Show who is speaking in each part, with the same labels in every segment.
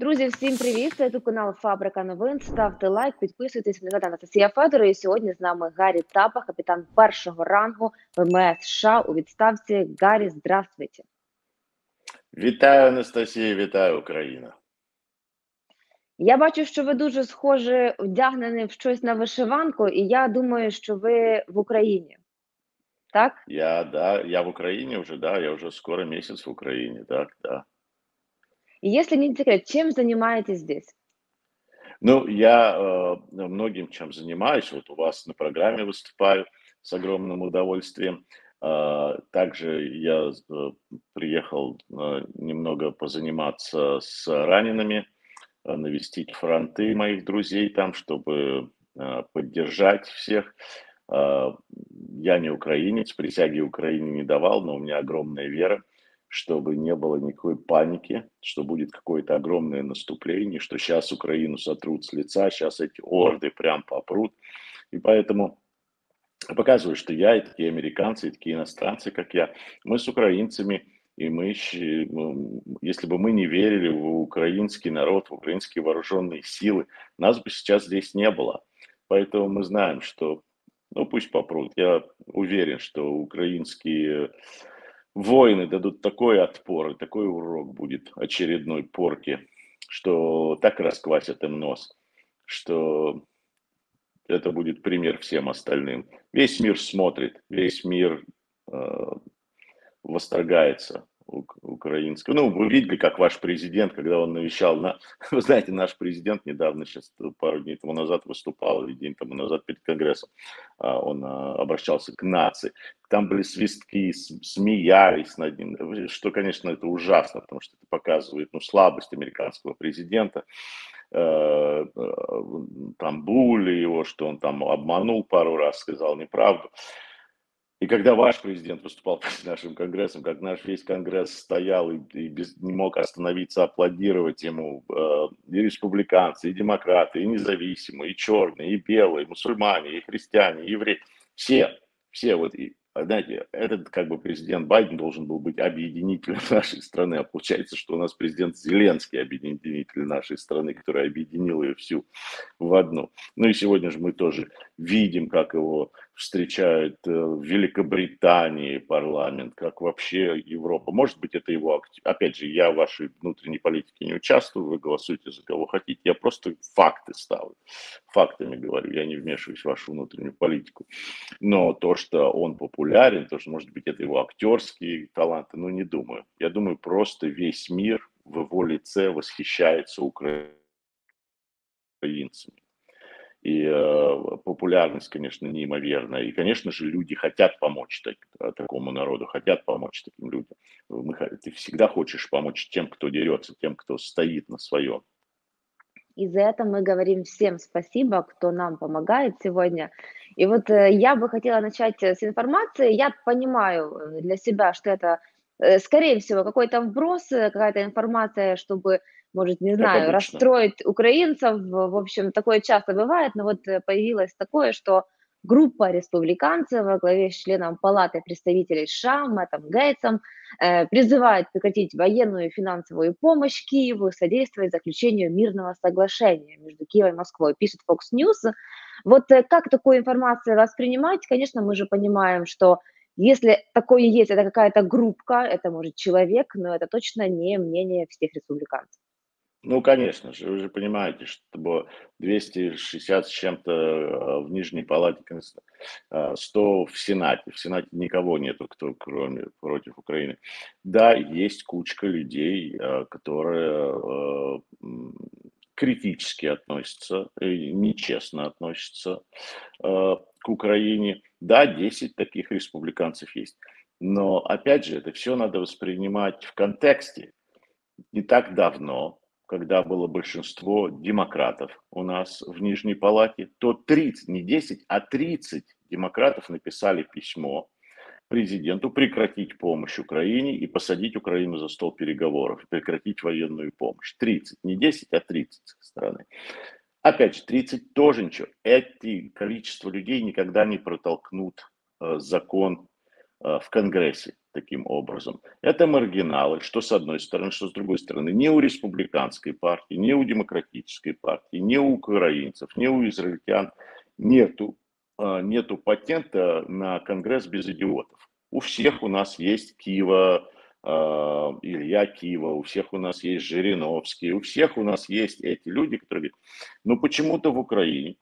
Speaker 1: Друзі, всім привіт! Це тут канал Фабрика новин. Ставте лайк, підписуйтесь. Мене звати Анастасія Федорова. І сьогодні з нами Гаррі Тапа, капітан першого рангу ВМС США у відставці. Гаррі, здравствуйте.
Speaker 2: Вітаю, Анастасія, вітаю, Україна.
Speaker 1: Я бачу, що ви дуже схоже вдягнені в щось на вишиванку, і я думаю, що ви в Україні. Так?
Speaker 2: Я, да, я в Україні вже, да, я вже скоро місяць в Україні, так, да.
Speaker 1: И если не секрет, чем занимаетесь здесь?
Speaker 2: Ну, я э, многим чем занимаюсь. Вот у вас на программе выступаю с огромным удовольствием. Э, также я э, приехал э, немного позаниматься с ранеными, э, навестить фронты моих друзей там, чтобы э, поддержать всех. Э, я не украинец, присяги Украине не давал, но у меня огромная вера чтобы не было никакой паники, что будет какое-то огромное наступление, что сейчас Украину сотрут с лица, сейчас эти орды прям попрут. И поэтому показываю, что я и такие американцы, и такие иностранцы, как я, мы с украинцами, и мы, если бы мы не верили в украинский народ, в украинские вооруженные силы, нас бы сейчас здесь не было. Поэтому мы знаем, что, ну пусть попрут. Я уверен, что украинские воины дадут такой отпор, и такой урок будет очередной порки, что так расквасят им нос, что это будет пример всем остальным. Весь мир смотрит, весь мир э, восторгается украинского. Ну, вы видели, как ваш президент, когда он навещал, на... вы знаете, наш президент недавно, сейчас пару дней тому назад выступал, или день тому назад перед Конгрессом, а, он а, обращался к нации. Там были свистки, смеялись над ним, что, конечно, это ужасно, потому что это показывает ну, слабость американского президента э, э, там були его, что он там обманул пару раз, сказал неправду. И когда ваш президент выступал перед нашим конгрессом, как наш весь конгресс стоял и, и без, не мог остановиться аплодировать ему, э, и республиканцы, и демократы, и независимые, и черные, и белые, и мусульмане, и христиане, и евреи, все, все вот, и а знаете, этот как бы президент Байден должен был быть объединителем нашей страны, а получается, что у нас президент Зеленский объединитель нашей страны, который объединил ее всю в одну. Ну и сегодня же мы тоже видим, как его встречают э, в Великобритании парламент, как вообще Европа. Может быть, это его... Опять же, я в вашей внутренней политике не участвую, вы голосуете за кого хотите. Я просто факты ставлю. Фактами говорю, я не вмешиваюсь в вашу внутреннюю политику. Но то, что он популярен, то, что, может быть, это его актерские таланты, ну, не думаю. Я думаю, просто весь мир в его лице восхищается украинцами и э, популярность, конечно, неимоверная. И, конечно же, люди хотят помочь так, э, такому народу, хотят помочь таким людям. Мы, ты всегда хочешь помочь тем, кто дерется, тем, кто стоит на своем.
Speaker 1: И за это мы говорим всем спасибо, кто нам помогает сегодня. И вот э, я бы хотела начать с информации. Я понимаю э, для себя, что это, э, скорее всего, какой-то вброс, э, какая-то информация, чтобы может, не знаю, расстроить украинцев. В общем, такое часто бывает, но вот э, появилось такое, что группа республиканцев во главе с членом Палаты представителей США Мэттом Гейтсом э, призывает прекратить военную и финансовую помощь Киеву и содействовать заключению мирного соглашения между Киевом и Москвой, пишет Fox News. Вот э, как такую информацию воспринимать? Конечно, мы же понимаем, что если такое есть, это какая-то группка, это может человек, но это точно не мнение всех республиканцев.
Speaker 2: Ну, конечно же, вы же понимаете, что 260 с чем-то э, в Нижней Палате, 100 в Сенате. В Сенате никого нету, кто кроме против Украины. Да, есть кучка людей, э, которые э, критически относятся, нечестно относятся к Украине. Да, 10 таких республиканцев есть. Но, опять же, это все надо воспринимать в контексте. Не так давно когда было большинство демократов у нас в Нижней Палате, то 30, не 10, а 30 демократов написали письмо президенту прекратить помощь Украине и посадить Украину за стол переговоров, прекратить военную помощь. 30, не 10, а 30 с стороны. Опять же, 30 тоже ничего. Эти количество людей никогда не протолкнут э, закон э, в Конгрессе таким образом. Это маргиналы, что с одной стороны, что с другой стороны. Ни у республиканской партии, ни у демократической партии, ни у украинцев, ни у израильтян нету, а, нету патента на Конгресс без идиотов. У всех у нас есть Киева, а, Илья Киева, у всех у нас есть Жириновский, у всех у нас есть эти люди, которые говорят, ну почему-то в Украине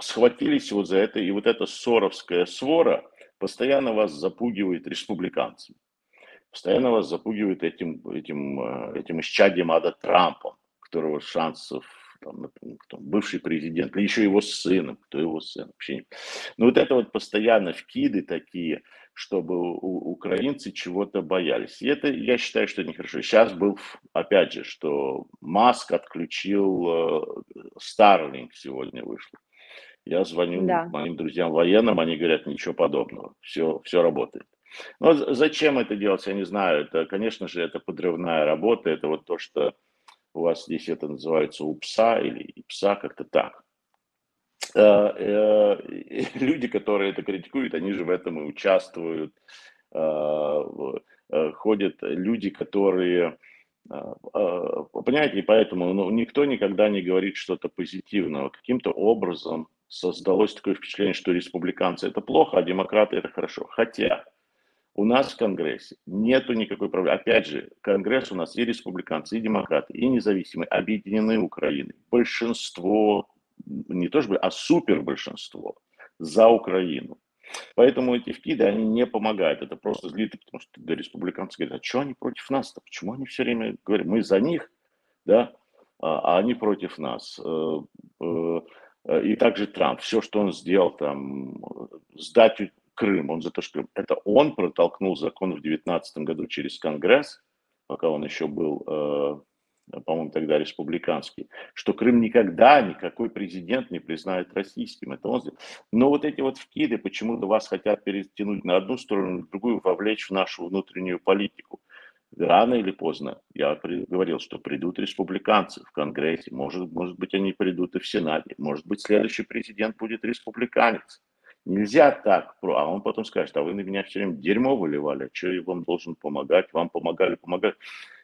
Speaker 2: схватились вот за это, и вот эта соровская свора постоянно вас запугивает республиканцами, постоянно вас запугивает этим, этим, э, этим исчадием ада Трампом, которого шансов там, например, кто, бывший президент, или еще его сыном, кто его сын, вообще не. Но вот это вот постоянно вкиды такие, чтобы у, украинцы чего-то боялись. И это, я считаю, что нехорошо. Сейчас был, опять же, что Маск отключил э, сегодня вышло. Я звоню да. моим друзьям военным, они говорят, ничего подобного, все, все работает. Но зачем это делать, я не знаю. Это, конечно же, это подрывная работа, это вот то, что у вас здесь это называется УПСА или ИПСА, как-то так. Э, э, люди, которые это критикуют, они же в этом и участвуют. Э, ходят люди, которые Понимаете, и поэтому ну, никто никогда не говорит что-то позитивного. Каким-то образом создалось такое впечатление, что республиканцы это плохо, а демократы это хорошо. Хотя у нас в Конгрессе нету никакой проблемы. Опять же, Конгресс у нас и республиканцы, и демократы, и независимые, объединены Украиной. Большинство, не то чтобы, а супер большинство за Украину. Поэтому эти вкиды, они не помогают. Это просто злит, потому что да, республиканцы говорят, а что они против нас-то? Почему они все время говорят, мы за них, да, а, а они против нас? Э, э, и также Трамп, все, что он сделал, там, сдать Крым, он за то, что это он протолкнул закон в 2019 году через Конгресс, пока он еще был, э, по-моему, тогда республиканский, что Крым никогда никакой президент не признает российским. Это он сделал. Но вот эти вот вкиды почему-то вас хотят перетянуть на одну сторону, на другую, вовлечь в нашу внутреннюю политику. Рано или поздно, я говорил, что придут республиканцы в Конгрессе, может, может быть, они придут и в Сенате, может быть, следующий президент будет республиканец. Нельзя так, а он потом скажет, а вы на меня все время дерьмо выливали, что я вам должен помогать, вам помогали, помогать.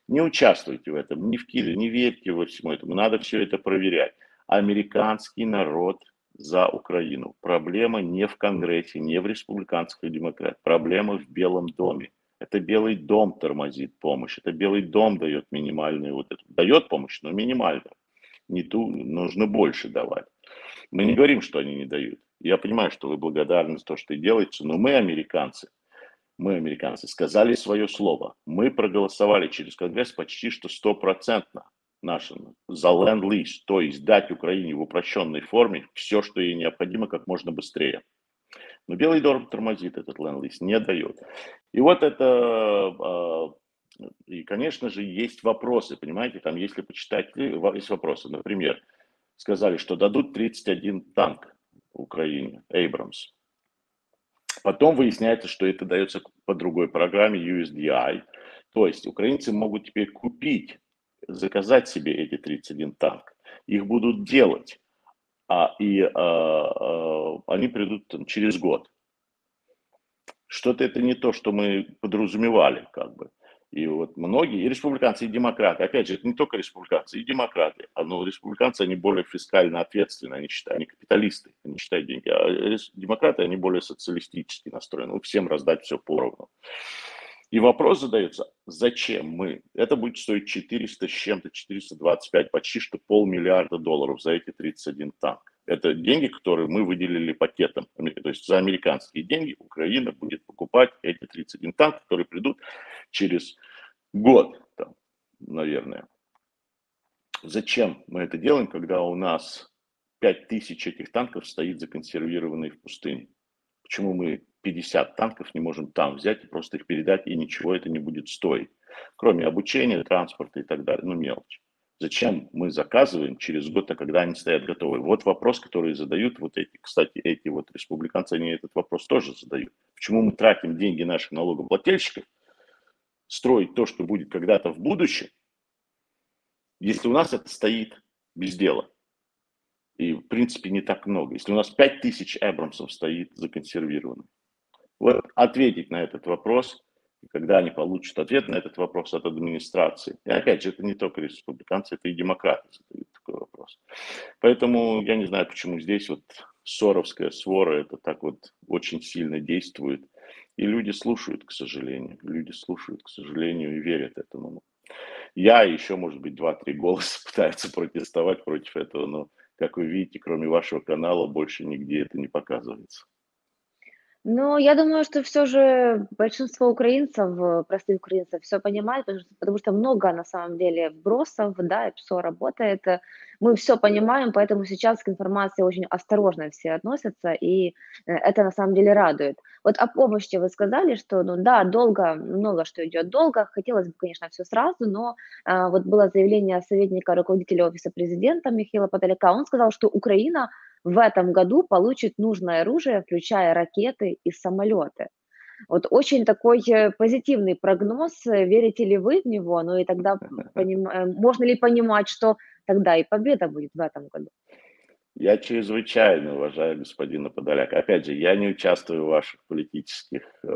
Speaker 2: Не участвуйте в этом, не в Киеве, не верьте во всему этому, надо все это проверять. Американский народ за Украину. Проблема не в Конгрессе, не в республиканских демократах, проблема в Белом доме. Это Белый дом тормозит помощь, это Белый дом дает минимальную, вот это, дает помощь, но минимальную. Не ту, нужно больше давать. Мы не говорим, что они не дают. Я понимаю, что вы благодарны за то, что делаете, но мы, американцы, мы, американцы, сказали свое слово. Мы проголосовали через Конгресс почти что стопроцентно нашим за ленд-лиз, то есть дать Украине в упрощенной форме все, что ей необходимо, как можно быстрее. Но Белый дом тормозит этот ленд-лиз, не дает. И вот это, а, и, конечно же, есть вопросы, понимаете, там, если почитать, есть вопросы. Например, сказали, что дадут 31 танк Украине, Abrams. Потом выясняется, что это дается по другой программе USDI. То есть украинцы могут теперь купить, заказать себе эти 31 танк. Их будут делать, а, и а, а, они придут там, через год. Что-то это не то, что мы подразумевали, как бы. И вот многие, и республиканцы, и демократы, опять же, это не только республиканцы, и демократы, а, но республиканцы, они более фискально ответственны, они считают, они капиталисты, они считают деньги, а демократы, они более социалистически настроены, ну, всем раздать все поровну. И вопрос задается, зачем мы? Это будет стоить 400 с чем-то, 425, почти что полмиллиарда долларов за эти 31 танк. Это деньги, которые мы выделили пакетом. То есть за американские деньги Украина будет покупать эти 31 танк, которые придут через год, там, наверное. Зачем мы это делаем, когда у нас 5000 этих танков стоит законсервированные в пустыне? Почему мы 50 танков не можем там взять и просто их передать, и ничего это не будет стоить? Кроме обучения, транспорта и так далее, ну мелочь. Зачем мы заказываем через год, а когда они стоят готовы? Вот вопрос, который задают вот эти, кстати, эти вот республиканцы, они этот вопрос тоже задают. Почему мы тратим деньги наших налогоплательщиков строить то, что будет когда-то в будущем, если у нас это стоит без дела? И, в принципе, не так много. Если у нас 5000 Эбрамсов стоит законсервированных. Вот ответить на этот вопрос когда они получат ответ на этот вопрос от администрации. И опять же, это не только республиканцы, это и демократы задают такой вопрос. Поэтому я не знаю, почему здесь вот Соровская свора это так вот очень сильно действует. И люди слушают, к сожалению. Люди слушают, к сожалению, и верят этому. Я еще, может быть, два-три голоса пытаются протестовать против этого, но, как вы видите, кроме вашего канала, больше нигде это не показывается.
Speaker 1: Ну, я думаю, что все же большинство украинцев, э, простых украинцев, все понимают, потому что, потому что много на самом деле вбросов, да, и все работает. Мы все понимаем, поэтому сейчас к информации очень осторожно все относятся, и э, это на самом деле радует. Вот о помощи вы сказали, что, ну да, долго, много что идет долго, хотелось бы, конечно, все сразу, но а, вот было заявление советника руководителя офиса президента Михаила Подоляка, он сказал, что Украина в этом году получит нужное оружие, включая ракеты и самолеты. Вот очень такой э, позитивный прогноз. Верите ли вы в него? Ну и тогда поним... Э, можно ли понимать, что тогда и победа будет в этом году?
Speaker 2: Я чрезвычайно уважаю господина Подоляка. Опять же, я не участвую в ваших политических э,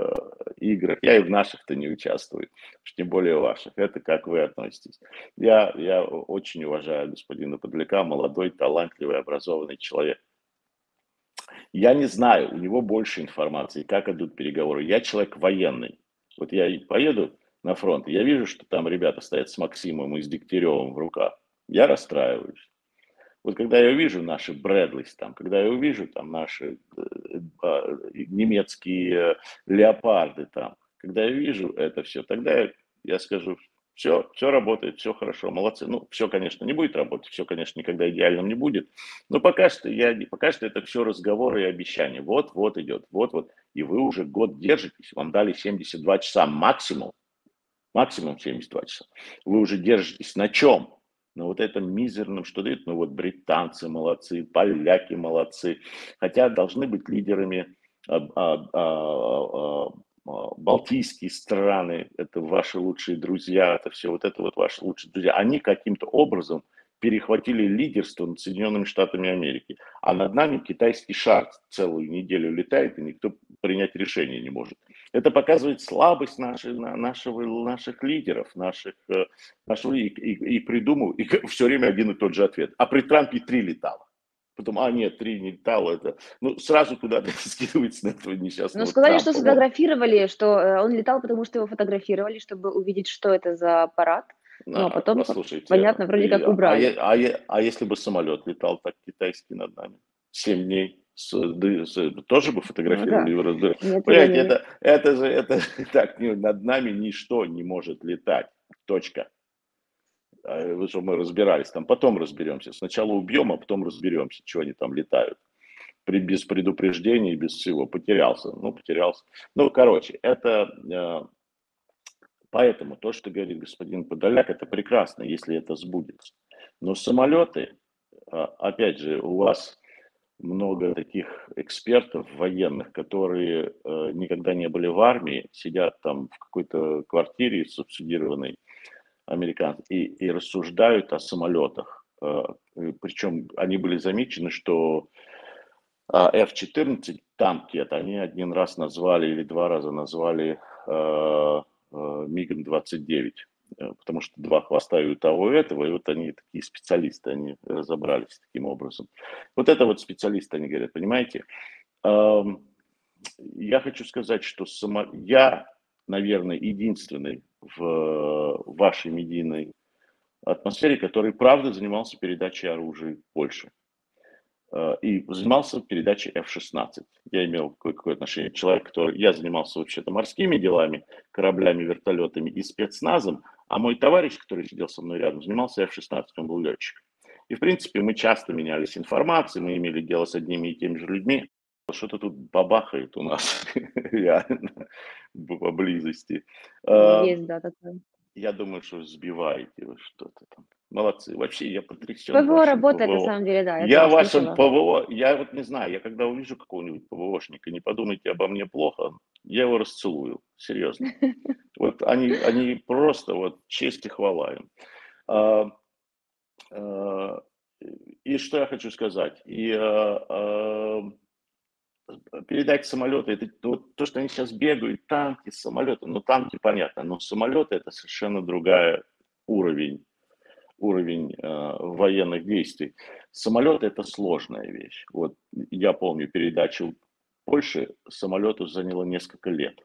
Speaker 2: играх. Я и в наших-то не участвую, уж тем более ваших. Это как вы относитесь. Я, я очень уважаю господина Подоляка, молодой, талантливый, образованный человек. Я не знаю, у него больше информации, как идут переговоры. Я человек военный. Вот я поеду на фронт, я вижу, что там ребята стоят с Максимом и с Дегтяревым в руках. Я расстраиваюсь. Вот когда я увижу наши Брэдлис, там, когда я увижу там наши э, э, немецкие леопарды, там, когда я вижу это все, тогда я, я скажу, все, все работает, все хорошо, молодцы. Ну, все, конечно, не будет работать, все, конечно, никогда идеальным не будет. Но пока что, я, пока что это все разговоры и обещания. Вот, вот идет, вот, вот. И вы уже год держитесь, вам дали 72 часа максимум, максимум 72 часа. Вы уже держитесь на чем? Но вот этом мизерном, что дают, ну вот британцы молодцы, поляки молодцы, хотя должны быть лидерами а, а, а, балтийские страны, это ваши лучшие друзья, это все вот это вот ваши лучшие друзья, они каким-то образом перехватили лидерство над Соединенными Штатами Америки, а над нами китайский шар целую неделю летает, и никто принять решение не может. Это показывает слабость нашей, нашего, наших лидеров, наших, э, нашего, и, и, и придумал, и все время один и тот же ответ. А при Трампе три летало. Потом, а нет, три не летало, это, ну, сразу куда-то скидывается на этого несчастного
Speaker 1: Ну, сказали,
Speaker 2: Трампа.
Speaker 1: что сфотографировали, что э, он летал, потому что его фотографировали, чтобы увидеть, что это за аппарат. Ну, а потом, послушайте, понятно, вроде как а убрали.
Speaker 2: А, а, а если бы самолет летал так китайский над нами? Семь дней с, с, тоже бы фотографировали ну, да. его Нет, Понимаете, это, это же это так над нами ничто не может летать. Точка. А, что мы разбирались там, потом разберемся. Сначала убьем, а потом разберемся, что они там летают. При, без предупреждения, без всего. Потерялся. Ну, потерялся. Ну, короче, это а, Поэтому то, что говорит господин Подоляк, это прекрасно, если это сбудется. Но самолеты, а, опять же, у вас много таких экспертов военных, которые э, никогда не были в армии, сидят там в какой-то квартире субсидированной американцев и, и рассуждают о самолетах. Э, причем они были замечены, что F-14 танки, это они один раз назвали или два раза назвали э, э, МиГом-29 потому что два хвоста и у того и этого, и вот они такие специалисты, они разобрались таким образом. Вот это вот специалисты, они говорят, понимаете, я хочу сказать, что сама, я, наверное, единственный в вашей медийной атмосфере, который правда занимался передачей оружия Польше. Э, и занимался передачей F-16. Я имел какое-то отношение. Человек, который... Я занимался вообще-то морскими делами, кораблями, вертолетами и спецназом, а мой товарищ, который сидел со мной рядом, занимался F-16, он был летчик. И, в принципе, мы часто менялись информацией, мы имели дело с одними и теми же людьми. Что-то тут бабахает у нас реально поблизости.
Speaker 1: Э, Есть, да, такое.
Speaker 2: Я думаю, что сбиваете вы что-то там. Молодцы. Вообще я потрясен.
Speaker 1: ПВО работает, ПВО. на самом деле, да.
Speaker 2: Я вашем ПВО, я вот не знаю, я когда увижу какого-нибудь ПВОшника, не подумайте обо мне плохо, я его расцелую, серьезно. Вот они, они просто вот честь и хвала им. А, а, и что я хочу сказать? И а, а, передать самолеты, это то, то, что они сейчас бегают, танки, самолеты, ну танки понятно, но самолеты это совершенно другая уровень, уровень э, военных действий. Самолеты это сложная вещь. Вот я помню передачу Польши, самолету заняло несколько лет.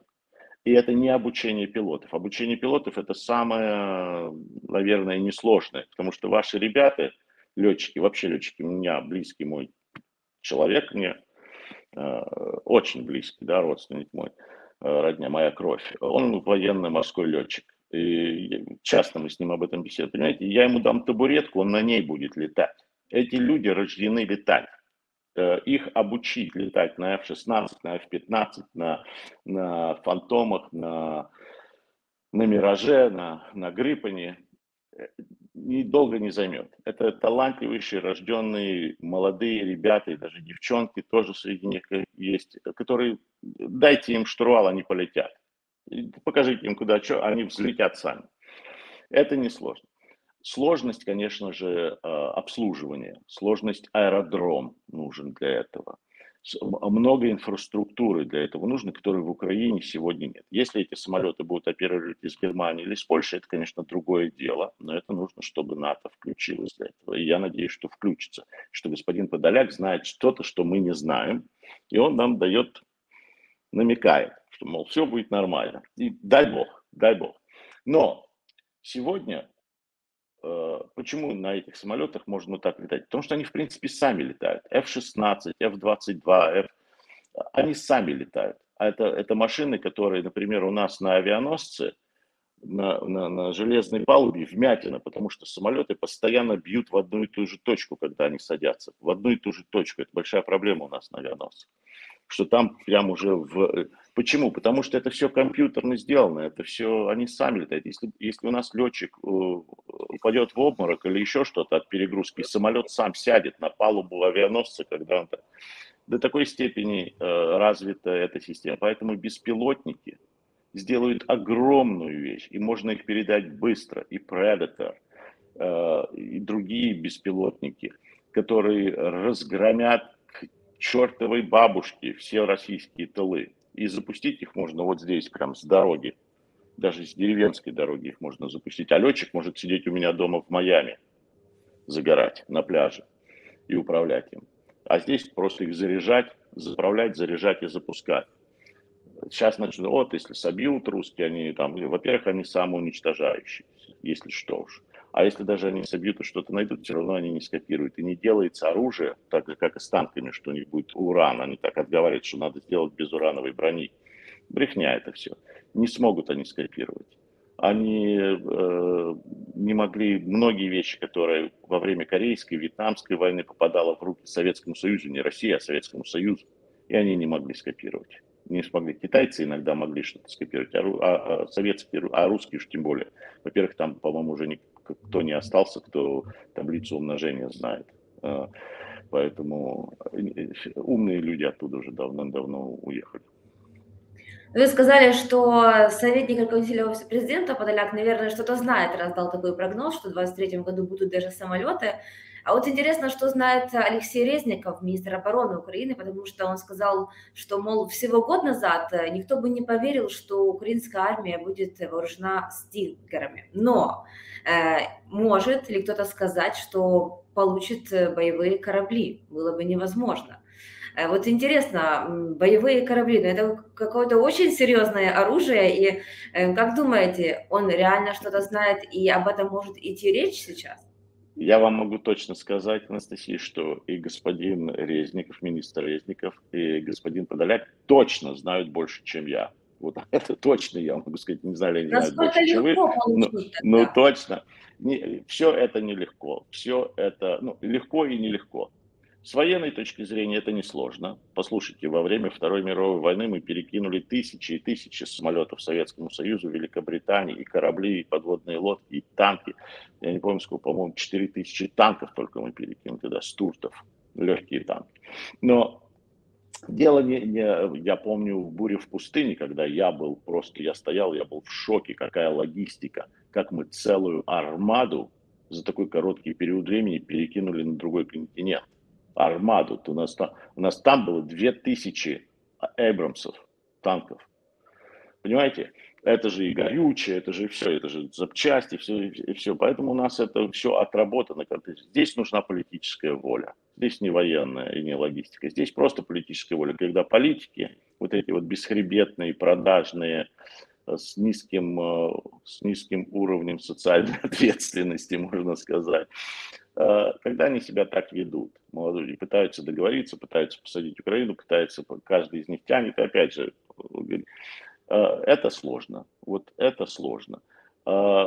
Speaker 2: И это не обучение пилотов. Обучение пилотов это самое, наверное, несложное, потому что ваши ребята, летчики, вообще летчики, у меня близкий мой человек мне, очень близкий, да, родственник мой, э, родня, моя кровь. Он военно-морской летчик. И часто мы с ним об этом беседуем. Понимаете, я ему дам табуретку, он на ней будет летать. Эти люди рождены летать. Э, их обучить летать на F-16, на F-15, на, на фантомах, на, на Мираже, на, на Гриппане, недолго не займет. Это талантливейшие, рожденные молодые ребята и даже девчонки тоже среди них есть, которые дайте им штурвал, они полетят. Покажите им куда что, они взлетят сами. Это не сложно. Сложность, конечно же, а, обслуживания, сложность аэродром нужен для этого – много инфраструктуры для этого нужно, которой в Украине сегодня нет. Если эти самолеты будут оперировать из Германии или из Польши, это, конечно, другое дело, но это нужно, чтобы НАТО включилось для этого. И я надеюсь, что включится, что господин Подоляк знает что-то, что мы не знаем, и он нам дает, намекает, что, мол, все будет нормально. И дай бог, дай бог. Но сегодня почему на этих самолетах можно так летать? Потому что они, в принципе, сами летают. F-16, F-22, F... Они сами летают. А это, это машины, которые, например, у нас на авианосце, на, на, на железной палубе вмятина, потому что самолеты постоянно бьют в одну и ту же точку, когда они садятся. В одну и ту же точку. Это большая проблема у нас на авианосце. Что там прям уже в... Почему? Потому что это все компьютерно сделано, это все они сами летают. Если, если у нас летчик э, упадет в обморок или еще что-то от перегрузки, самолет сам сядет на палубу авианосца, когда он до такой степени э, развита эта система. Поэтому беспилотники сделают огромную вещь, и можно их передать быстро. И Predator, э, и другие беспилотники, которые разгромят к чертовой бабушке все российские тылы. И запустить их можно вот здесь, прям с дороги даже с деревенской дороги их можно запустить. А летчик может сидеть у меня дома в Майами, загорать на пляже и управлять им. А здесь просто их заряжать, заправлять, заряжать и запускать. Сейчас начнут, вот, если собьют русские, они там, во-первых, они самоуничтожающие, если что уж. А если даже они собьют и что-то найдут, все равно они не скопируют. И не делается оружие, так же, как и с танками, что у них будет уран. Они так отговаривают, что надо сделать без урановой брони. Брехня это все. Не смогут они скопировать. Они э, не могли многие вещи, которые во время Корейской, Вьетнамской войны попадало в руки Советскому Союзу, не России, а Советскому Союзу, и они не могли скопировать. Не смогли. Китайцы иногда могли что-то скопировать, а, а, а советские, а русские уж тем более. Во-первых, там, по-моему, уже никто не остался, кто таблицу умножения знает. Э, поэтому э, умные люди оттуда уже давно-давно уехали.
Speaker 1: Вы сказали, что советник руководителя президента Подоляк, наверное, что-то знает, раз дал такой прогноз, что в 2023 году будут даже самолеты. А вот интересно, что знает Алексей Резников, министр обороны Украины, потому что он сказал, что, мол, всего год назад никто бы не поверил, что украинская армия будет вооружена стингерами. Но э, может ли кто-то сказать, что получит боевые корабли? Было бы невозможно. Э, вот интересно, боевые корабли, ну, это какое-то очень серьезное оружие, и э, как думаете, он реально что-то знает, и об этом может идти речь сейчас?
Speaker 2: Я вам могу точно сказать, Анастасия, что и господин Резников, министр Резников, и господин Подоляк точно знают больше, чем я. Вот это точно я могу сказать, не знаю, ли они знают больше, чем вы, но, но точно. Не, все это нелегко, все это ну, легко и нелегко. С военной точки зрения это несложно. Послушайте, во время Второй мировой войны мы перекинули тысячи и тысячи самолетов Советскому Союзу, Великобритании, и корабли, и подводные лодки, и танки. Я не помню, сколько, по-моему, 4 тысячи танков только мы перекинули туда, стуртов, легкие танки. Но Дело не, не, я помню в буре в пустыне, когда я был просто, я стоял, я был в шоке, какая логистика, как мы целую армаду за такой короткий период времени перекинули на другой континент армаду. У нас, там, у нас там было 2000 Эбрамсов, танков. Понимаете? Это же и горючее, это же все, это же запчасти, все, и все. Поэтому у нас это все отработано. Здесь нужна политическая воля. Здесь не военная и не логистика. Здесь просто политическая воля. Когда политики, вот эти вот бесхребетные, продажные, э, с низким, э, с низким уровнем социальной ответственности, можно сказать, когда они себя так ведут, молодые, пытаются договориться, пытаются посадить Украину, пытаются, каждый из них тянет, и опять же, Э, это сложно. Вот это сложно. Э,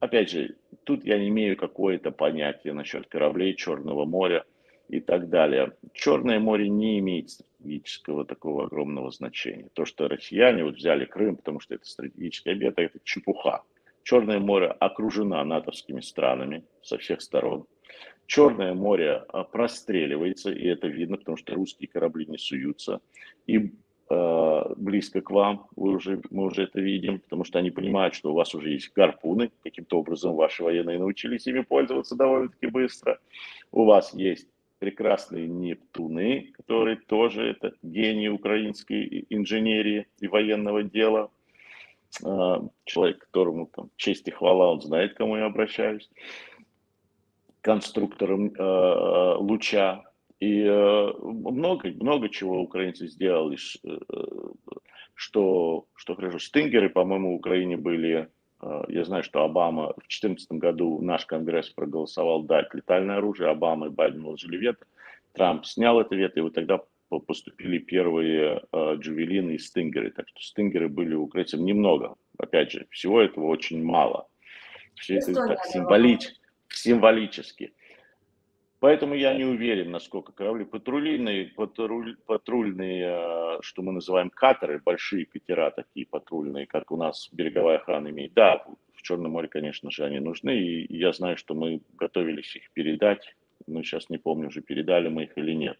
Speaker 2: опять же, тут я не имею какое-то понятие насчет кораблей Черного моря и так далее. Черное море не имеет стратегического такого огромного значения. То, что россияне вот взяли Крым, потому что это стратегический объект, это чепуха. Черное море окружено натовскими странами со всех сторон. Черное море э, простреливается, и это видно, потому что русские корабли не суются. И Э, близко к вам, вы уже, мы уже это видим, потому что они понимают, что у вас уже есть гарпуны, каким-то образом ваши военные научились ими пользоваться довольно-таки быстро. У вас есть прекрасные Нептуны, которые тоже это гении украинской инженерии и военного дела. Э, человек, которому там, честь и хвала, он знает, к кому я обращаюсь. Конструктором э, луча и э, много, много чего украинцы сделали, что, что хорошо. Стингеры, по-моему, в Украине были, я знаю, что Обама в 2014 году наш Конгресс проголосовал дать летальное оружие, Обама и Байден вложили вето, Трамп снял это вето, и вот тогда поступили первые джувелины и стингеры. Так что стингеры были у украинцев немного. Опять же, всего этого очень мало. Все это так символич, символически. Поэтому я не уверен, насколько корабли патрульные, патруль, патрульные, э, что мы называем катеры, большие катера такие патрульные, как у нас береговая охрана имеет. Да, в Черном море, конечно же, они нужны, и я знаю, что мы готовились их передать, но сейчас не помню, уже передали мы их или нет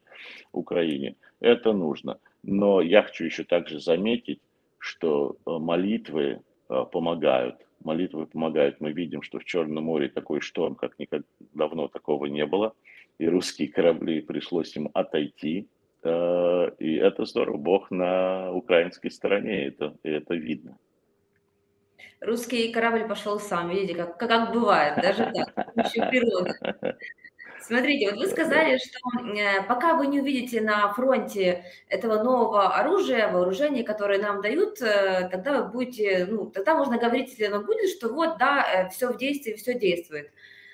Speaker 2: Украине. Это нужно. Но я хочу еще также заметить, что э, молитвы э, помогают. Молитвы помогают. Мы видим, что в Черном море такой шторм, как никогда давно такого не было и русские корабли пришлось им отойти. Э, и это здорово. Бог на украинской стороне, это, это видно.
Speaker 1: Русский корабль пошел сам, видите, как, как бывает, даже так, еще природа. Смотрите, вот вы сказали, что э, пока вы не увидите на фронте этого нового оружия, вооружения, которое нам дают, э, тогда вы будете, ну, тогда можно говорить, если оно будет, что вот, да, все в действии, все действует.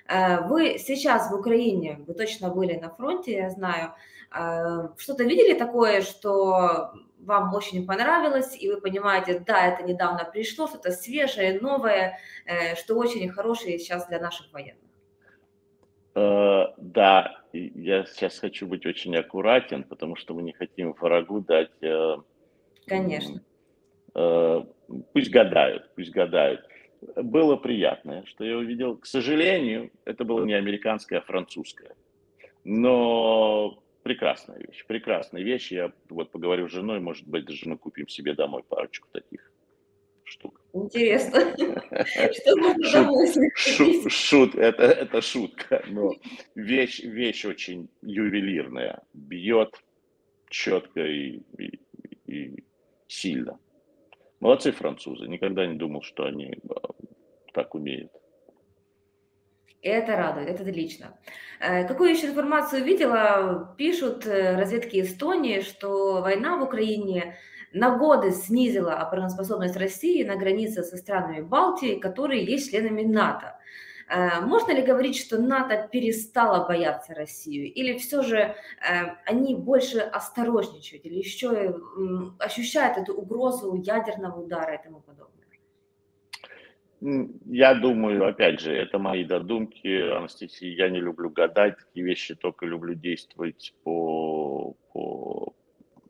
Speaker 1: Э, вы сейчас в Украине, вы точно были на фронте, я знаю, э, что-то видели такое, что вам очень понравилось, и вы понимаете, да, это недавно пришло, что-то свежее, новое, э, что очень хорошее сейчас для наших военных?
Speaker 2: Да, я сейчас хочу быть очень аккуратен, потому что мы не хотим врагу дать...
Speaker 1: Конечно.
Speaker 2: Пусть гадают, пусть гадают было приятное, что я увидел. К сожалению, это было не американское, а французское. Но прекрасная вещь, прекрасная вещь. Я вот поговорю с женой, может быть, даже мы купим себе домой парочку таких штук.
Speaker 1: Интересно. Что можно
Speaker 2: шут, шут, это, это шутка, но вещь, вещь очень ювелирная. Бьет четко и, и, и сильно. Молодцы французы. Никогда не думал, что они а, так умеют.
Speaker 1: Это радует, это отлично. Э, какую еще информацию видела? Пишут э, разведки Эстонии, что война в Украине на годы снизила обороноспособность России на границе со странами Балтии, которые есть членами НАТО. Э, можно ли говорить, что НАТО перестало бояться Россию? Или все же э, они больше осторожничают? Или еще ощущают эту угрозу ядерного удара и тому подобное?
Speaker 2: Я думаю, опять же, это мои додумки, Анастасия, я не люблю гадать, такие вещи только люблю действовать по, по,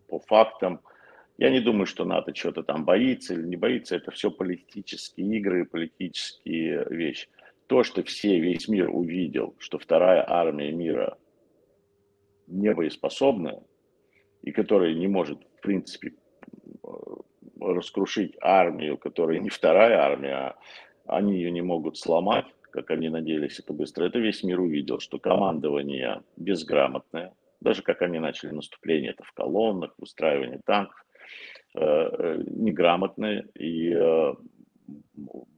Speaker 2: по фактам. Я не думаю, что НАТО что-то там боится или не боится, это все политические игры, политические вещи. То, что все, весь мир увидел, что вторая армия мира не боеспособная, и которая не может, в принципе, раскрушить армию, которая не вторая армия, а они ее не могут сломать, как они надеялись это быстро. Это весь мир увидел, что командование безграмотное, даже как они начали наступление, это в колоннах, устраивание танков, э, э, неграмотные, и э,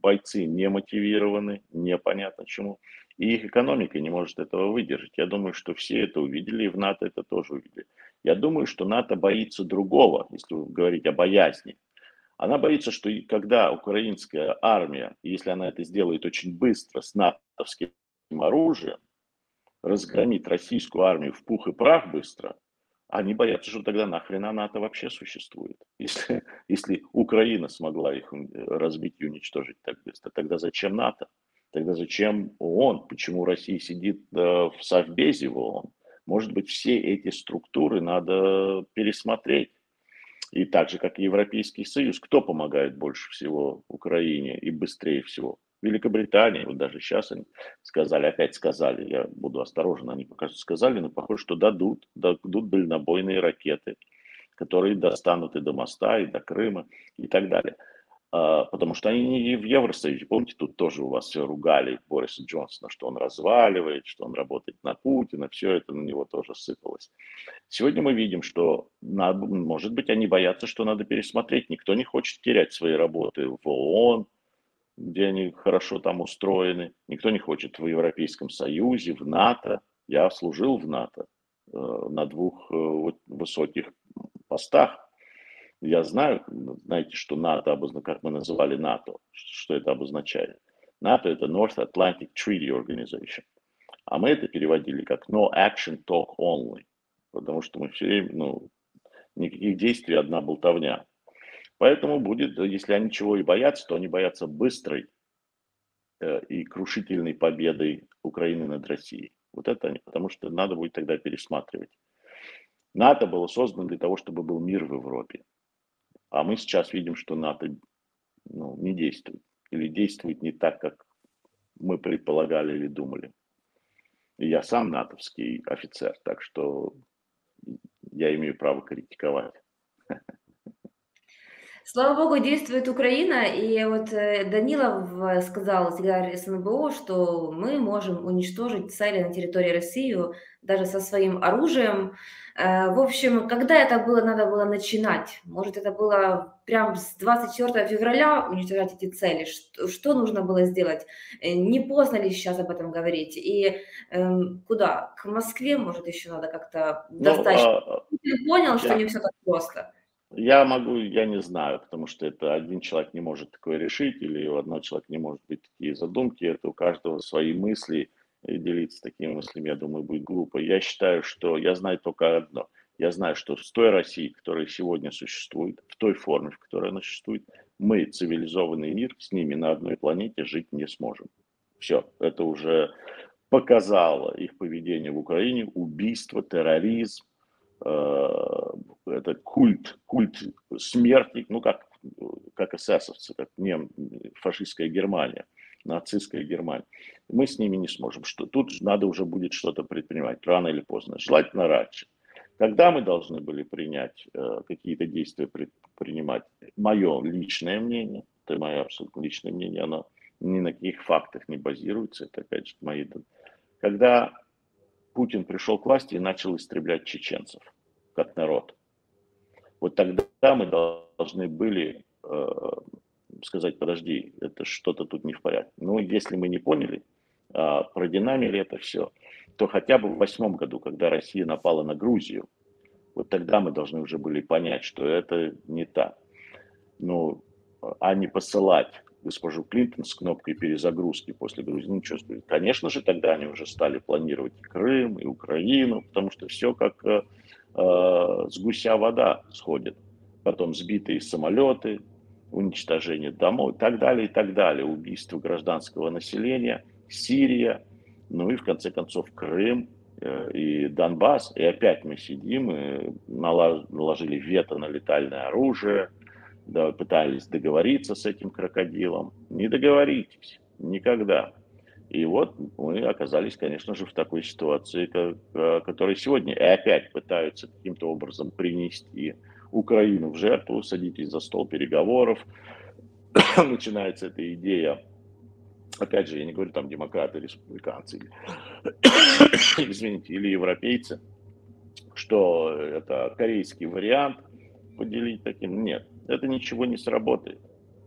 Speaker 2: бойцы не мотивированы, непонятно чему, и их экономика не может этого выдержать. Я думаю, что все это увидели, и в НАТО это тоже увидели. Я думаю, что НАТО боится другого, если говорить о боязни. Она боится, что когда украинская армия, если она это сделает очень быстро с натовским оружием, разгромит российскую армию в пух и прах быстро, они боятся, что тогда нахрена НАТО вообще существует. Если, если Украина смогла их разбить и уничтожить так быстро, тогда зачем НАТО? Тогда зачем ООН? Почему Россия сидит э, в Совбезе в ООН? Может быть, все эти структуры надо пересмотреть. И так же, как и Европейский Союз, кто помогает больше всего Украине и быстрее всего? Великобритания, вот даже сейчас они сказали, опять сказали, я буду осторожен, они пока что сказали, но похоже, что дадут, дадут дальнобойные ракеты, которые достанут и до моста, и до Крыма, и так далее. А, потому что они не в Евросоюзе. Помните, тут тоже у вас все ругали Бориса Джонсона, что он разваливает, что он работает на Путина, все это на него тоже сыпалось. Сегодня мы видим, что, надо, может быть, они боятся, что надо пересмотреть. Никто не хочет терять свои работы в ООН, где они хорошо там устроены. Никто не хочет в Европейском Союзе, в НАТО. Я служил в НАТО э, на двух э, высоких постах я знаю, знаете, что НАТО, обозна... как мы называли НАТО, что это обозначает. НАТО – это North Atlantic Treaty Organization. А мы это переводили как No Action Talk Only. Потому что мы все время, ну, никаких действий, одна болтовня. Поэтому будет, если они чего и боятся, то они боятся быстрой э, и крушительной победы Украины над Россией. Вот это они, потому что надо будет тогда пересматривать. НАТО было создано для того, чтобы был мир в Европе. А мы сейчас видим, что НАТО ну, не действует. Или действует не так, как мы предполагали или думали. И я сам натовский офицер, так что я имею право критиковать.
Speaker 1: Слава богу, действует Украина, и вот э, Данилов э, сказал, секретарь СНБО, что мы можем уничтожить цели на территории России даже со своим оружием. Э, в общем, когда это было, надо было начинать? Может, это было прям с 24 февраля уничтожать эти цели? Что, что нужно было сделать? Не поздно ли сейчас об этом говорить? И эм, куда? К Москве, может, еще надо как-то ну, достать? А, понял, я... что не все так просто.
Speaker 2: Я могу, я не знаю, потому что это один человек не может такое решить, или у одного человека не может быть такие задумки, это у каждого свои мысли, и делиться такими мыслями, я думаю, будет глупо. Я считаю, что я знаю только одно. Я знаю, что с той Россией, которая сегодня существует, в той форме, в которой она существует, мы, цивилизованный мир, с ними на одной планете жить не сможем. Все, это уже показало их поведение в Украине, убийство, терроризм, Э, это культ, культ смерти, ну как, как эсэсовцы, как не фашистская Германия, нацистская Германия. Мы с ними не сможем. Что, тут надо уже будет что-то предпринимать, рано или поздно, желательно раньше. Когда мы должны были принять э, какие-то действия предпринимать? Мое личное мнение, это мое абсолютно личное мнение, оно ни на каких фактах не базируется, это опять же мои... Когда Путин пришел к власти и начал истреблять чеченцев, как народ. Вот тогда мы должны были э, сказать, подожди, это что-то тут не в порядке. Ну, если мы не поняли, э, продинамили это все, то хотя бы в восьмом году, когда Россия напала на Грузию, вот тогда мы должны уже были понять, что это не так. Ну, а не посылать госпожу Клинтон с кнопкой перезагрузки после Грузии. Что сказать. Конечно же, тогда они уже стали планировать и Крым, и Украину, потому что все как э, э, с гуся вода сходит. Потом сбитые самолеты, уничтожение домов и так далее, и так далее. Убийство гражданского населения, Сирия, ну и в конце концов Крым э, и Донбасс. И опять мы сидим и наложили вето на летальное оружие, да, пытались договориться с этим крокодилом. Не договоритесь, никогда. И вот мы оказались, конечно же, в такой ситуации, как, которая сегодня и опять пытаются каким-то образом принести Украину в жертву, садитесь за стол переговоров. Начинается эта идея опять же, я не говорю там демократы, республиканцы, извините, или европейцы, что это корейский вариант поделить таким. Нет, это ничего не сработает.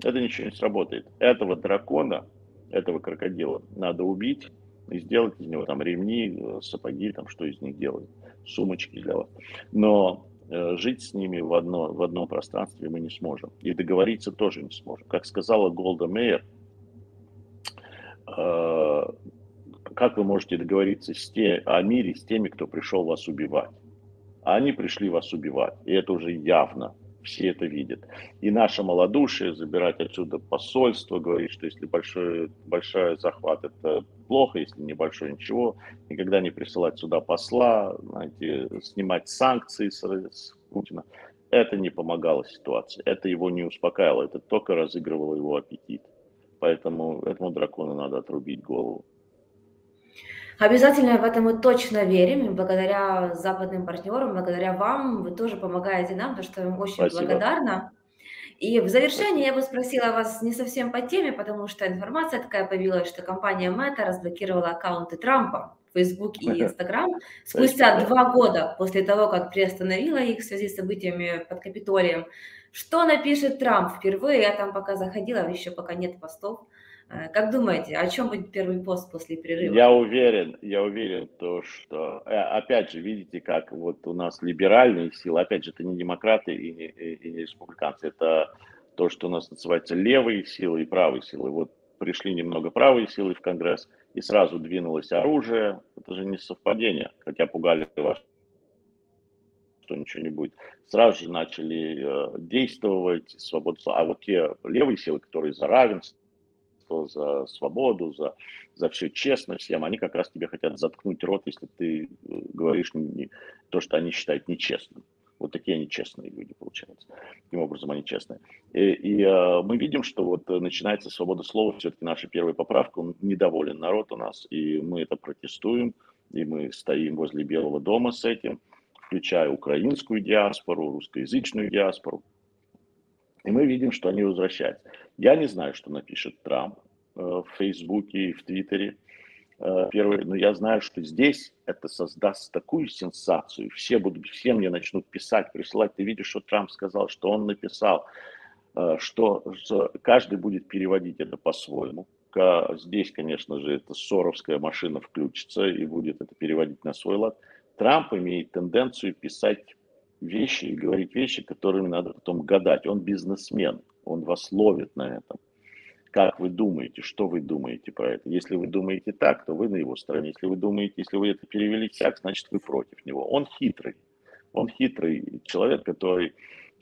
Speaker 2: Это ничего не сработает. Этого дракона, этого крокодила надо убить и сделать из него там ремни, сапоги, там что из них делать, сумочки для вас. Но э, жить с ними в, одно, в одном пространстве мы не сможем. И договориться тоже не сможем. Как сказала Голда Мейер, э, как вы можете договориться с те, о мире с теми, кто пришел вас убивать? А они пришли вас убивать. И это уже явно все это видят. И наше малодушие забирать отсюда посольство, говорить, что если большой, большой захват это плохо, если небольшой ничего, никогда не присылать сюда посла, знаете, снимать санкции с, с Путина. Это не помогало ситуации, это его не успокаивало, это только разыгрывало его аппетит. Поэтому этому дракону надо отрубить голову.
Speaker 1: Обязательно в этом мы точно верим. И благодаря западным партнерам, благодаря вам, вы тоже помогаете нам, то что я вам очень Спасибо. благодарна. И в завершении я бы спросила вас не совсем по теме, потому что информация такая появилась, что компания Meta разблокировала аккаунты Трампа в Facebook и Instagram спустя два года после того, как приостановила их в связи с событиями под Капитолием. Что напишет Трамп впервые? Я там пока заходила, еще пока нет постов. Э, как думаете, о чем будет первый пост после перерыва?
Speaker 2: Я уверен, я уверен, то, что, э, опять же, видите, как вот у нас либеральные силы, опять же, это не демократы и не, и не республиканцы, это то, что у нас называется левые силы и правые силы. Вот пришли немного правые силы в Конгресс, и сразу двинулось оружие. Это же не совпадение, хотя пугали вас, что ничего не будет. Сразу же начали э, действовать, свободу. А вот те левые силы, которые за равенство, что за свободу, за, за все честно всем, они как раз тебе хотят заткнуть рот, если ты э, говоришь не, то, что они считают нечестным. Вот такие они честные люди, получаются. Таким образом, они честные. И, и э, мы видим, что вот начинается свобода слова, все-таки наша первая поправка, он недоволен народ у нас, и мы это протестуем, и мы стоим возле Белого дома с этим, включая украинскую диаспору, русскоязычную диаспору. И мы видим, что они возвращаются. Я не знаю, что напишет Трамп э, в Фейсбуке и в Твиттере. Э, первый, но я знаю, что здесь это создаст такую сенсацию. Все будут, все мне начнут писать, присылать. Ты видишь, что Трамп сказал, что он написал, э, что каждый будет переводить это по-своему. Здесь, конечно же, эта соровская машина включится и будет это переводить на свой лад. Трамп имеет тенденцию писать вещи и говорить вещи, которыми надо потом гадать. Он бизнесмен он вас ловит на этом. Как вы думаете, что вы думаете про это? Если вы думаете так, то вы на его стороне. Если вы думаете, если вы это перевели так, значит вы против него. Он хитрый. Он хитрый человек, который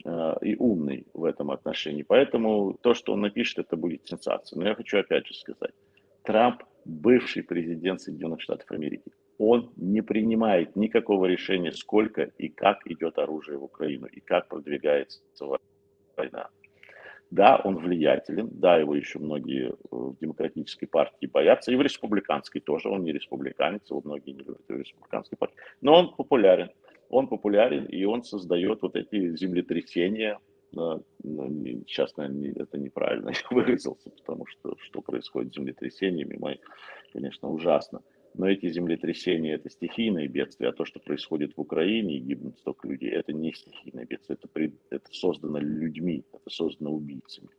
Speaker 2: э, и умный в этом отношении. Поэтому то, что он напишет, это будет сенсация. Но я хочу опять же сказать. Трамп бывший президент Соединенных Штатов Америки. Он не принимает никакого решения, сколько и как идет оружие в Украину, и как продвигается война. Да, он влиятелен, да, его еще многие в демократической партии боятся, и в республиканской тоже, он не республиканец, его многие не любят в республиканской партии, но он популярен, он популярен, и он создает вот эти землетрясения, ну, сейчас, наверное, это неправильно выразился, потому что что происходит с землетрясениями, мы, конечно, ужасно. Но эти землетрясения – это стихийные бедствия, а то, что происходит в Украине и гибнут столько людей, это не стихийное бедствие, это, при, это создано людьми, это создано убийцами.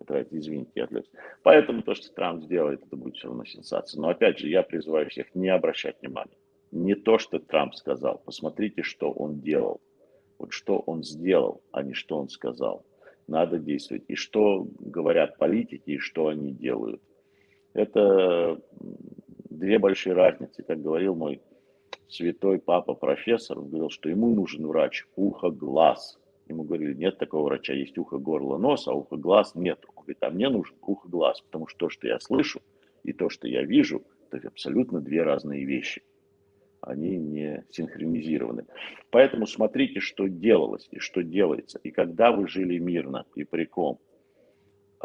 Speaker 2: Это, извините, я отвлекся. Поэтому то, что Трамп сделает, это будет все равно сенсация. Но опять же, я призываю всех не обращать внимания. Не то, что Трамп сказал, посмотрите, что он делал. Вот что он сделал, а не что он сказал. Надо действовать. И что говорят политики, и что они делают. Это две большие разницы. Как говорил мой святой папа профессор, он говорил, что ему нужен врач ухо-глаз. Ему говорили, нет такого врача, есть ухо, горло, нос, а ухо-глаз нет. Он говорит, а мне нужен ухо-глаз, потому что то, что я слышу, и то, что я вижу, это абсолютно две разные вещи. Они не синхронизированы. Поэтому смотрите, что делалось и что делается. И когда вы жили мирно и приком,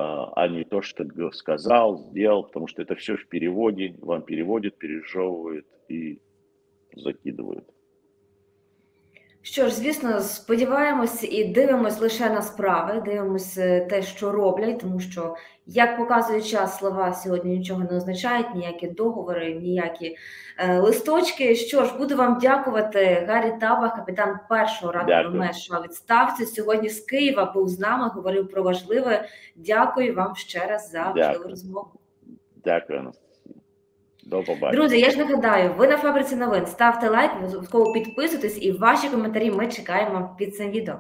Speaker 2: а, а не то, что сказал, сделал, потому что это все в переводе, вам переводят, пережевывают и закидывают.
Speaker 1: Що ж, звісно, сподіваємось і дивимось лише на справи, дивимось е, те, що роблять, тому що, як показує час, слова сьогодні нічого не означають, ніякі договори, ніякі е, листочки. Що ж, буду вам дякувати. Гаррі Табах, капітан першого раду у відставці. Сьогодні з Києва був з нами, говорив про важливе. Дякую вам ще раз за важливу розмову.
Speaker 2: Дякую. До побачення.
Speaker 1: Друзі, я ж нагадаю, ви на фабриці новин. Ставте лайк, обов'язково підписуйтесь і ваші коментарі ми чекаємо під цим відео.